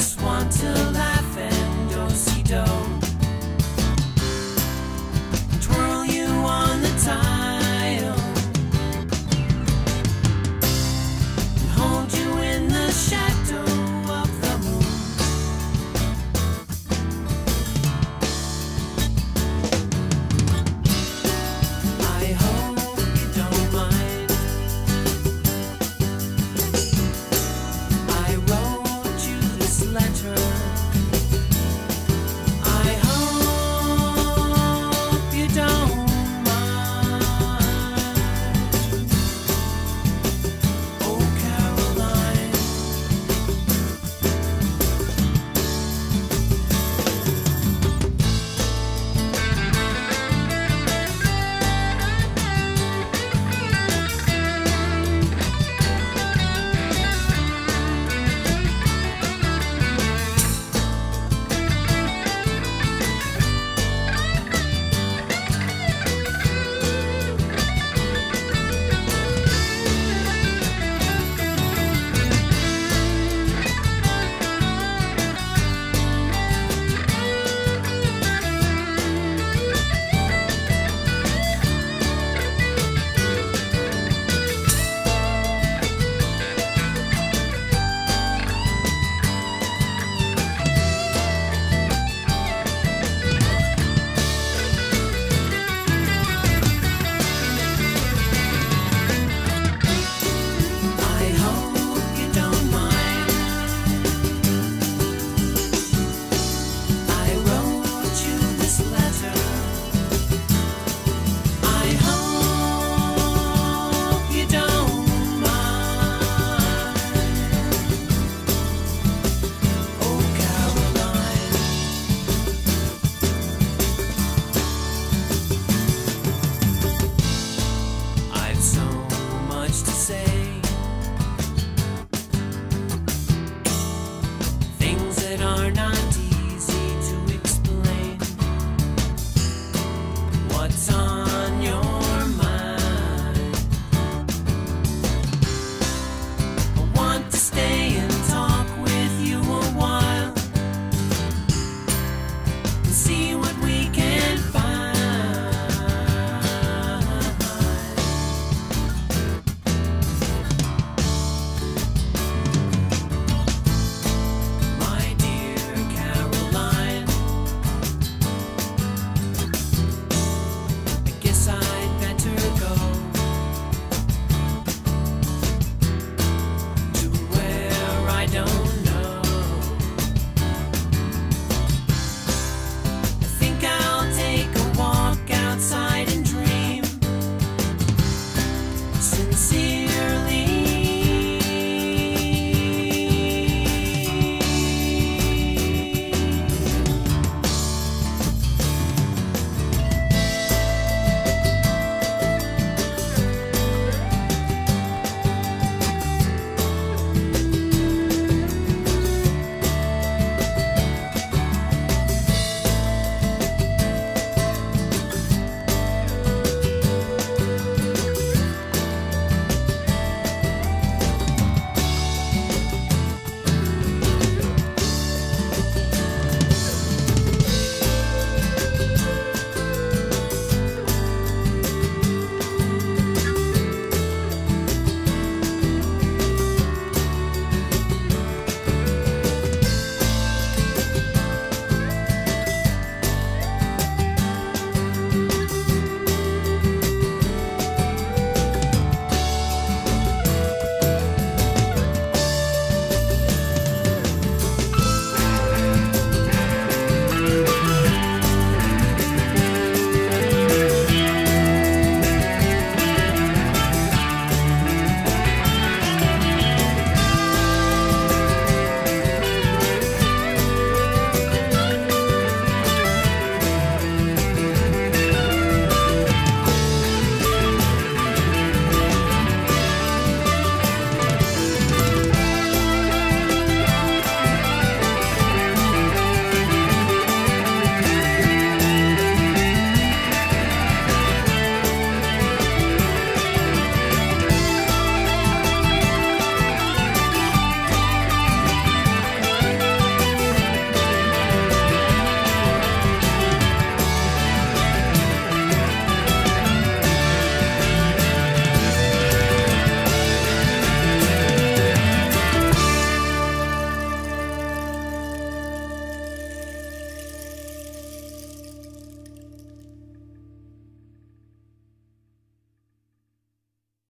just want to